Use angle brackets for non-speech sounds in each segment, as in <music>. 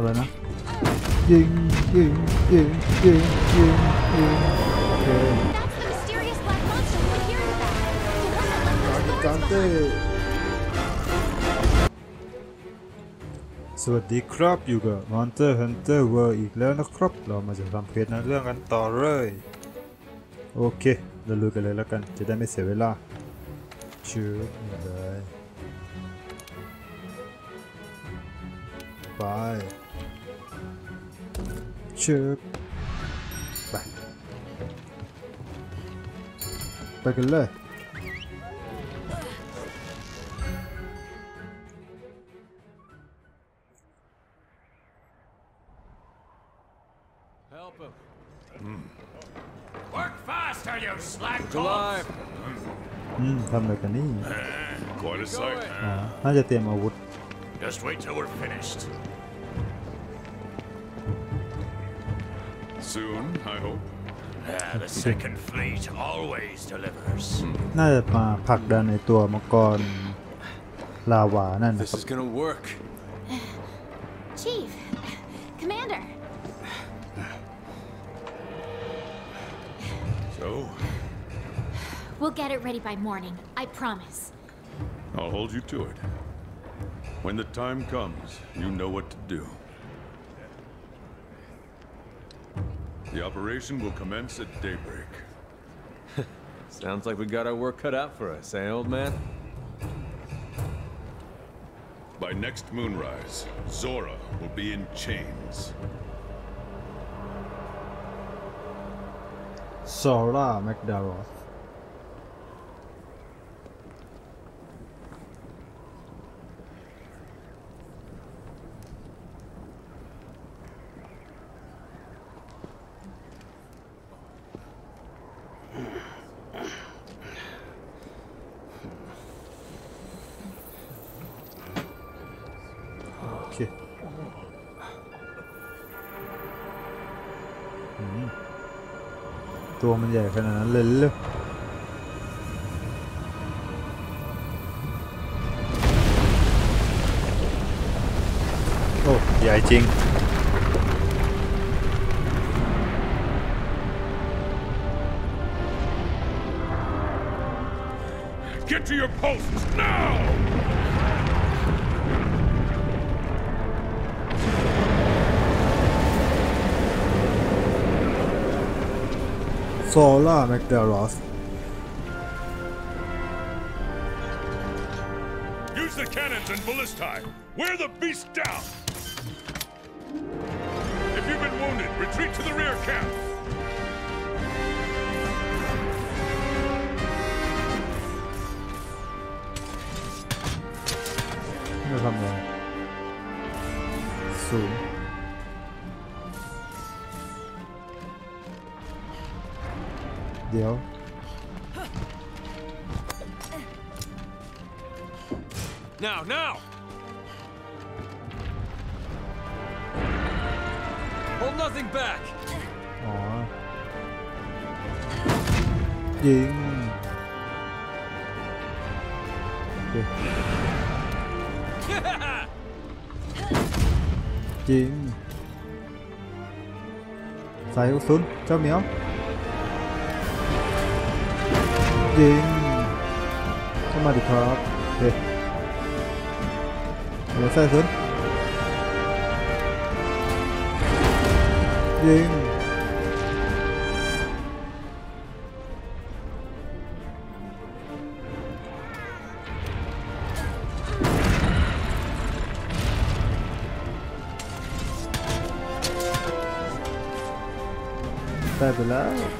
อาเลยนะยิงยิงยิงยิงยิงยิงโอเคการ thorns เต้สวัสดีครับอยู่กับ Monster Hunter World อีกแล้วนะครับ เรามาจะทำเพจนะเรื่องกันต่อเลย โอเคเราลุยกันเลยแล้วกันจะได้ไม่เสียเวลาชื่อนี่เลยไปชื่อไป ไปกันเลย Help him. Work faster, you slag Alive. อืมทำอะไรกันนี่ Quite a sight. อ๋อน่าจะเตรียมอาวุธ Just wait till we're finished. Soon, I hope. Ah, the second fleet always delivers. น่าจะมาผลักดันในตัวมังกรลาวานั่นนะ This ครับ is gonna work. Chief, Commander, So, we'll get it ready by morning. I promise. I'll hold you to it. When the time comes, you know what to do. The operation will commence at daybreak. <laughs> Sounds like we got our work cut out for us, eh, old man? By next moonrise, Zorah will be in chains. ซอ ตัวมันใหญ่ขนาดนั้นเลยเหรอโอ้ใหญ่จริง Zorah Magdaros. Use the cannons and ballistae. Wear the beast down. If you've been wounded, retreat to the rear camp. Nos something. เดี๋ยว Now, now! Hold nothing back! อ๋อ ยิงโอเคยิงใส่กระสุนเจ้าเหมียว ยิงเข้ามาดิครับโอเคเดี๋ยวใส่กระสุนยิงได้ไปแล้ว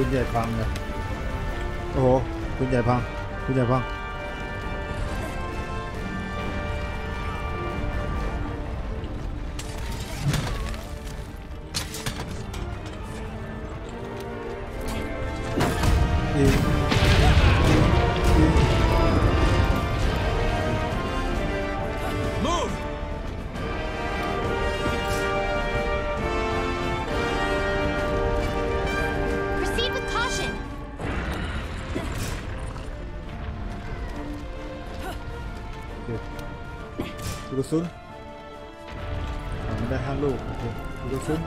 ปืนใหญ่พังเลยโอ้โหปืนใหญ่พังปืนใหญ่พัง กกระสุนอ่าไม่ได้ห้าลูกโอเคลูกกระสุน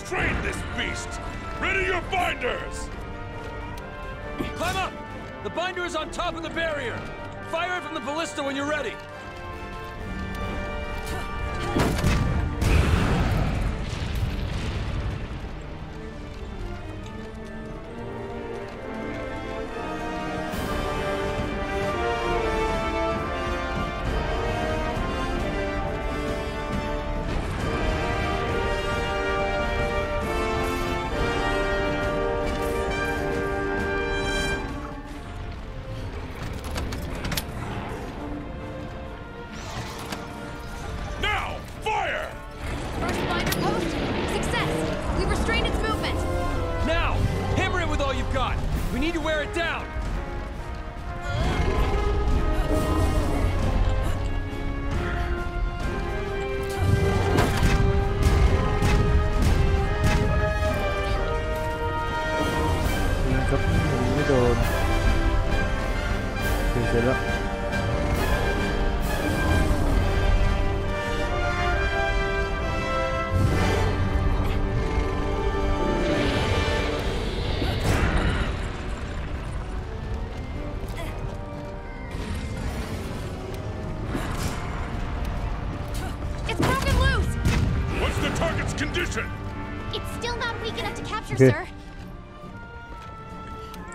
Restrain this beast! Ready your binders! Climb up! The binder is on top of the barrier! Fire it from the ballista when you're ready! Need to wear it down!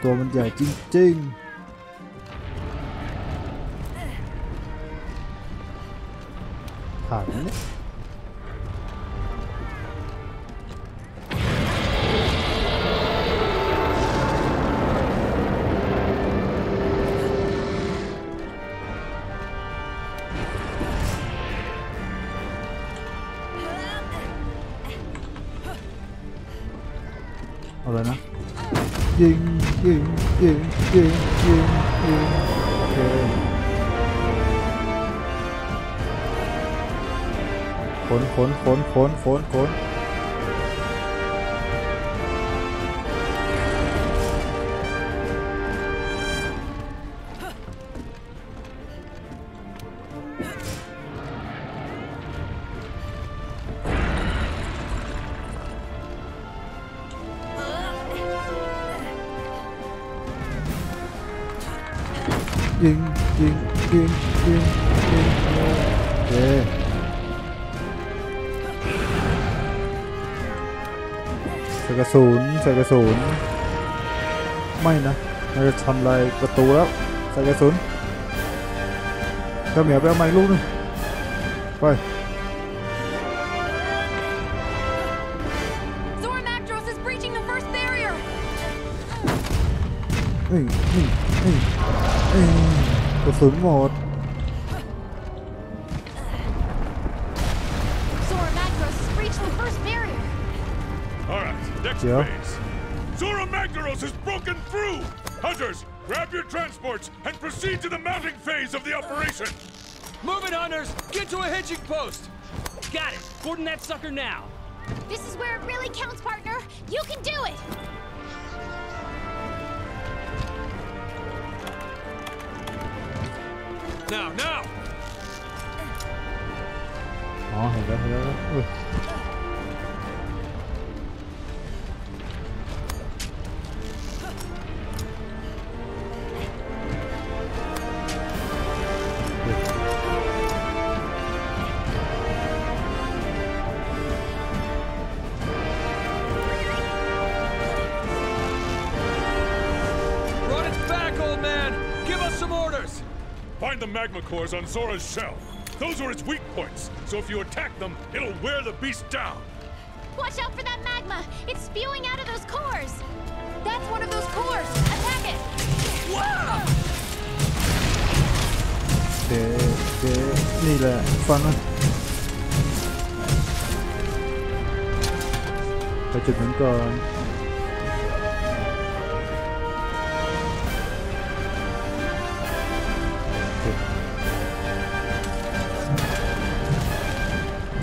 ตัวมันใหญ่จริง ๆผ่านไหมเนี่ย ยิงยิงยิงยิงยิงโอเคขนขนขนขนขนขน ยิงยิงยิงยิงยิงโอเคใส่กระสุนใส่กระสุนไม่นะมันจะทำลายประตูแล้วใส่กระสุนก็เหมียวไปเอาไม้ลูกหนึงไป Zora Magdros is breaching the first barrier. นี่นี่นี่นี่กระสุนหม ด Zorah has breached the first barrier. All right, next Yeah. phase. Zorah Magdaros has broken through! Hunters, grab your transports and proceed to the mounting phase of the operation! Move it, hunters! Get to a hitching post! Got it. Boarding that sucker now. This is where it really counts, partner. You can do it. Now, now! cores on Zorah's shell. Those are its weak points, so if you attack them, it'll wear the beast down. Watch out for that magma! It's spewing out of those cores! That's one of those cores! Attack it!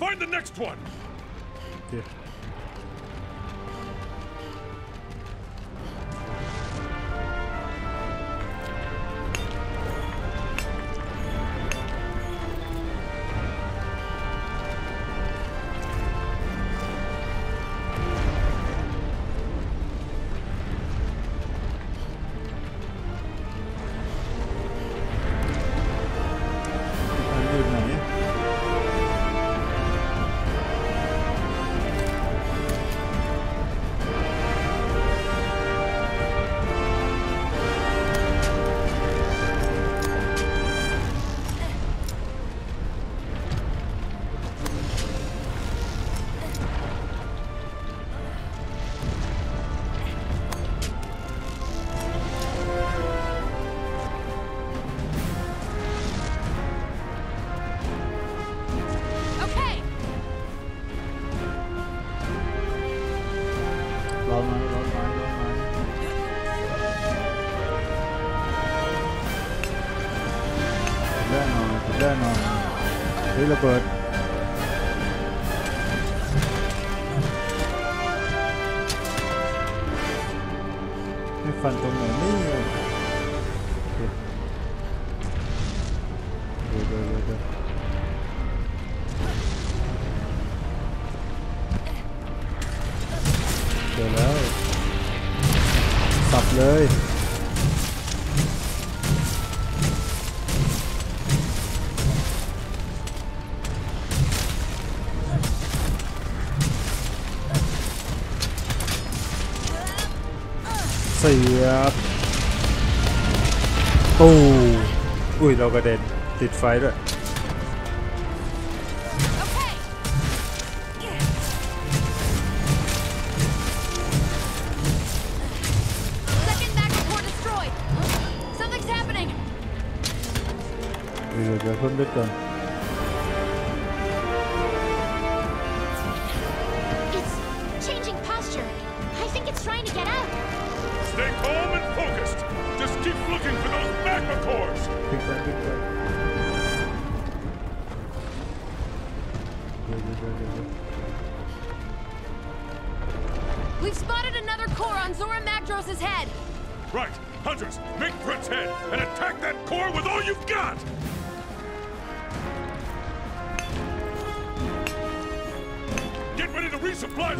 Find the next one! โระเบิดไม่ฟันตรงไหนนี่โอเคเดี๋ยวเดี๋ยวเดี๋ยวเดี๋ยวเดี๋ยวแล้วสับเลย สียบตู้อุ้ย เรากระเด็น ติดไฟด้วย Okay. Second magma core destroyed. Something's happening. เดี๋ยวเดี๋ยวเพิ่มเลือดก่อน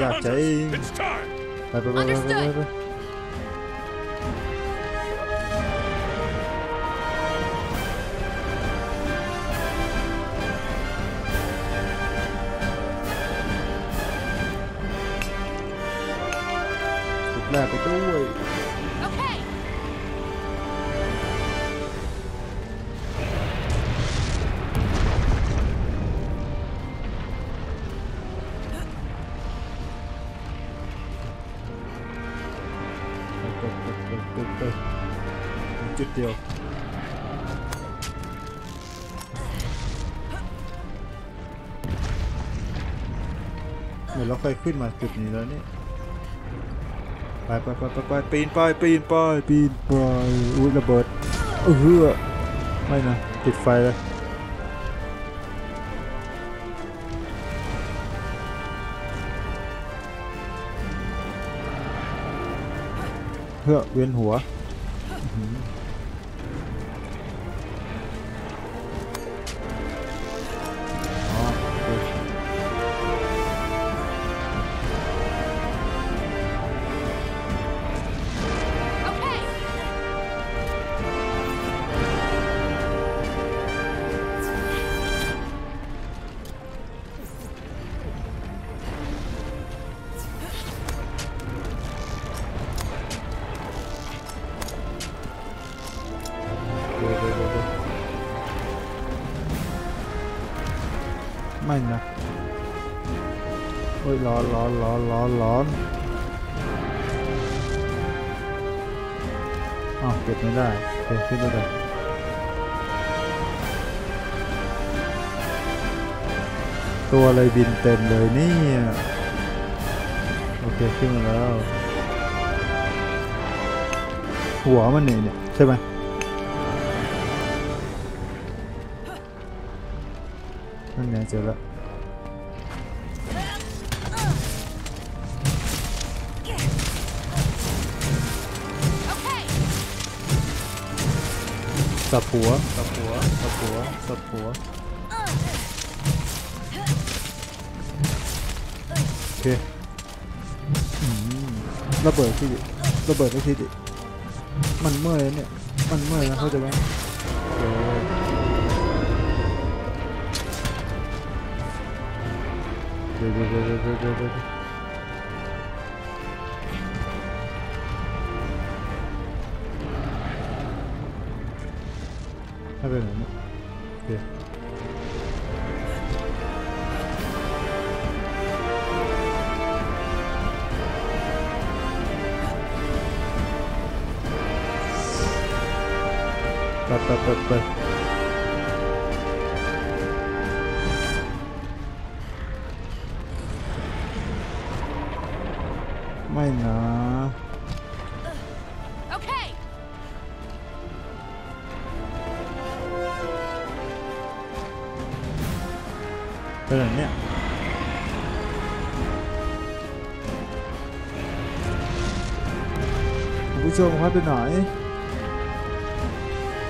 Yeah, okay. Understood. ดเดียวเดี๋ยวเราค่อยขึ้นมาจุดนี้แล้วนี่ไปไปไปไปไปปีนไปปีนไปปีนไปอุ้ยระเบิดเออเฮือไม่นะติดไฟเลยเฮือเวียนหัว ร้อนร้อนร้อนร้อนร้อนอ้าวเก็บไม่ได้โอเคขึ้นไปเลยตัวอะไรบินเต็มเลยนี่โอเคขึ้นมาแล้ว หัวมันนี่เนี่ยใช่ไหมนั่นไงเจอแล้ว สับหัวสับหัวสับหัวสับหัวโอเคอืมระเบิดที่ดิระเบิดที่ดิมันเมื่อยเนี่ย มันเมื่อยนะเข้าใจไหมโอ้เดี๋ยวเดี๋ยวเดี๋ยวเดี๋ยว bật bật bật mày nó Đây là nè Cũng chưa có hóa bên nói ผู้ชมครับไปไหน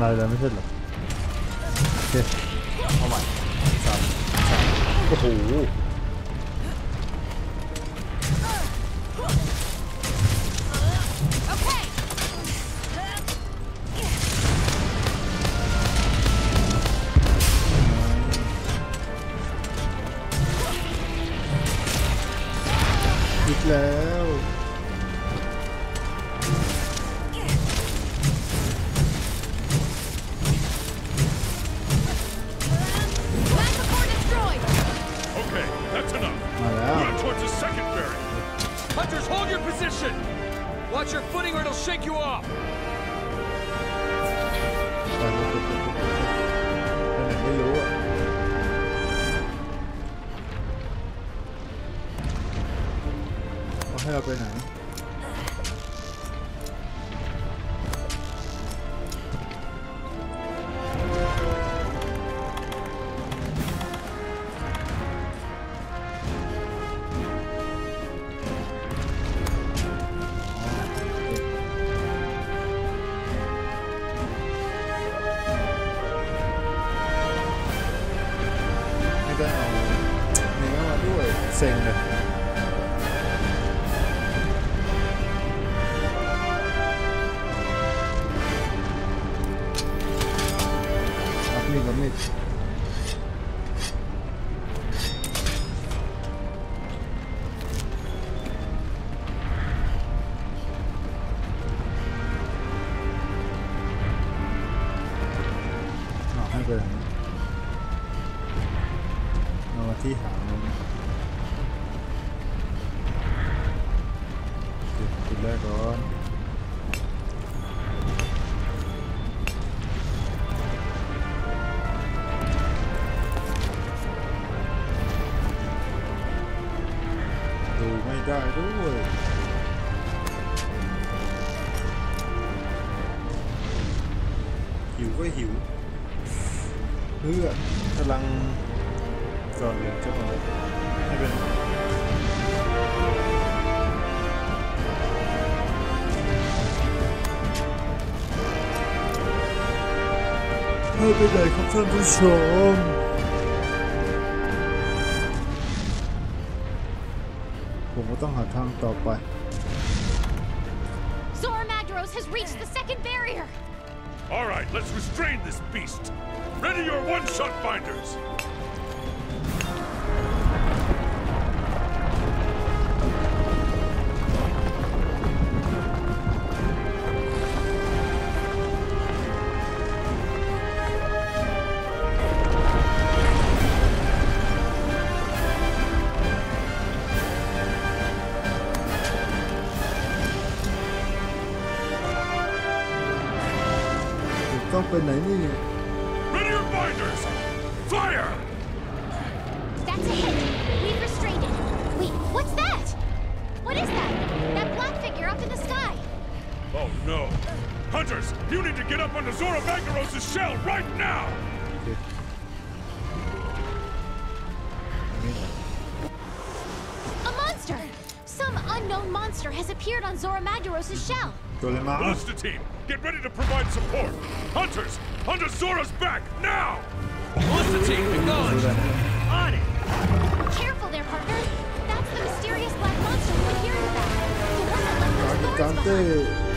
ทำลายแล้วไม่ใช่เหรอโอเคเอาใหม่สามสามโอ้โหิวเพื่อกำลังก่อนหรือจะมาไม่เป็นไม่เป็นไรครับท่านผู้ชมผมก็ต้องหาทางต่อไป Zora Madros has reached the second All right, let's restrain this beast. Ready your one-shot binders. But I knew. Ready your binders! Fire! That's a hit. We've restrained it. Wait, what's that? What is that? That black figure up in the sky. Oh no. Hunters, you need to get up onto Zorah Magdaros' shell right now! A monster! Some unknown monster has appeared on Zorah Magdaros' shell. Pull him out. Monster team, get ready to provide support. Hunters, Hunter Zorah's back, now! Monster team, acknowledged. On it. Careful there, partner. That's the mysterious black monster we're hearing about. The one that left those thorns behind.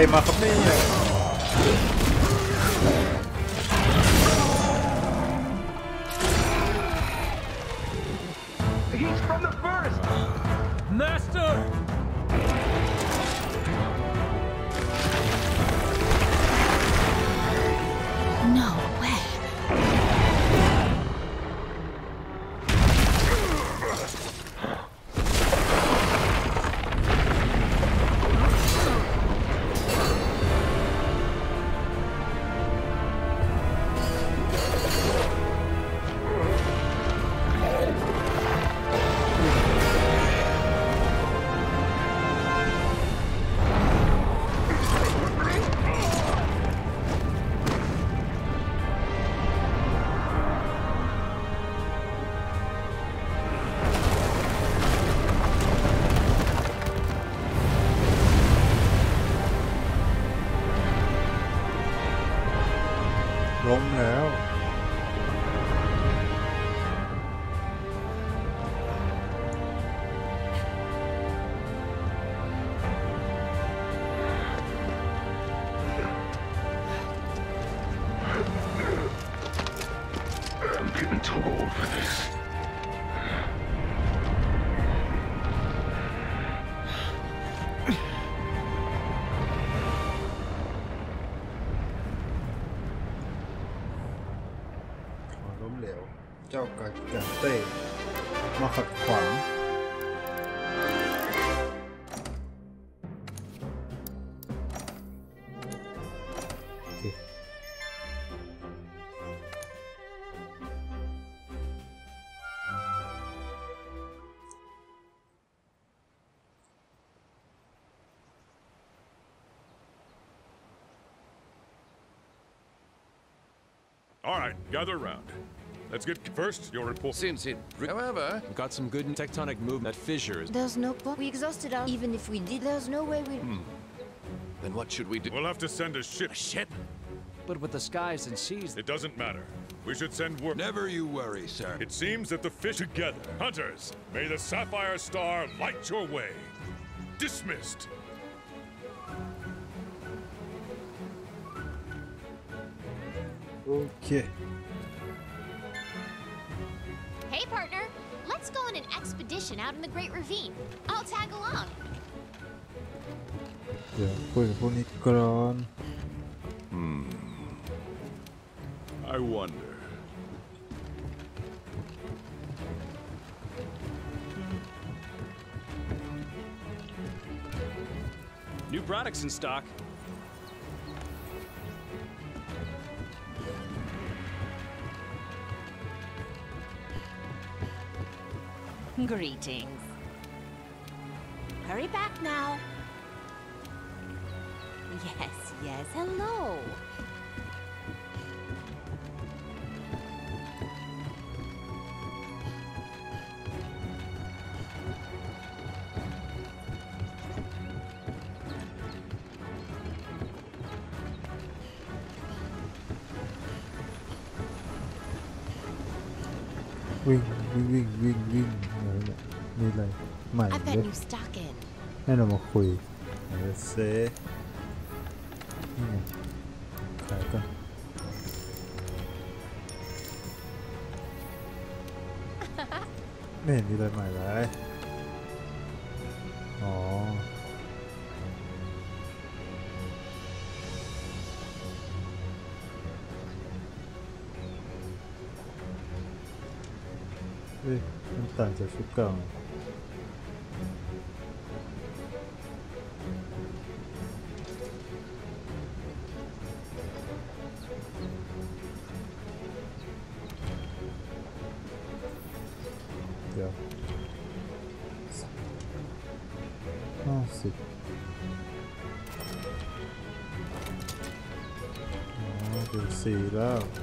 Aí, mapa. All right, gather round. Let's get first your report. Since it, however, we got some good tectonic movement fissures. There's no point. We exhausted our. Even if we did, there's no way we. Hmm. Then what should we do? We'll have to send a ship. A ship? But with the skies and seas. It doesn't matter. We should send work. Never you worry, sir. It seems that the fish together. Hunters, may the Sapphire Star light your way. Dismissed. Okay. Hey, partner. Let's go on an expedition out in the Great Ravine. I'll tag along. Hmm. I wonder. New products in stock. Greetings. Hurry back now. Yes, yes, hello. Wing, wing, wing, wing, wing. งวิ่งวิ่งอะไรเนี่ยมีอะไรใหม่ I've เล got ย new stock in. ให้เรามาคุยเออเซนี่ไงขายกันไม่เห็นมีอะไรใหม่เลยอ๋อเฮ้ยมันต่างจากชุดเก่า go. Oh, see. Oh, see that.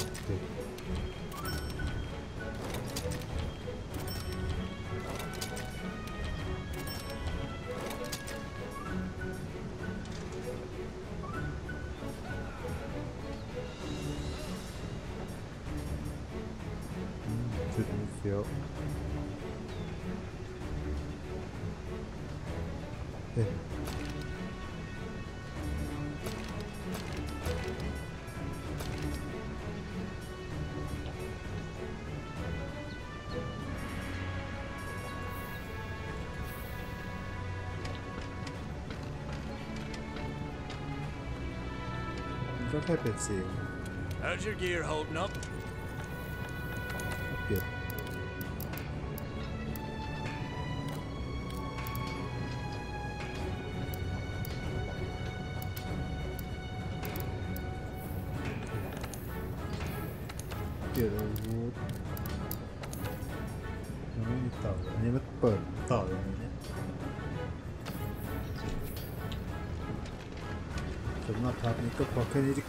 Don't it. How's your gear holding up? Good.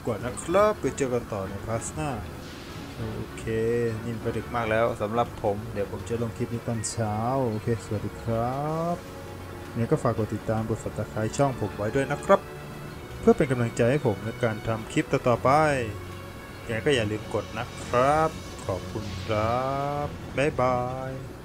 กว่านะครับไปเจอกันต่อในพาร์ทหน้าโอเคนี่มันไปดึกมากแล้วสำหรับผม เดี๋ยวผมจะลงคลิปนี้ตอนเช้า โอเค สวัสดีครับเนี่ยก็ฝากกดติดตามกด subscribe ช่องผมไว้ด้วยนะครับ เพื่อเป็นกำลังใจให้ผมในการทำคลิปต่อๆไปยังไงก็อย่าลืมกดนะครับ ขอบคุณครับ บ๊ายบาย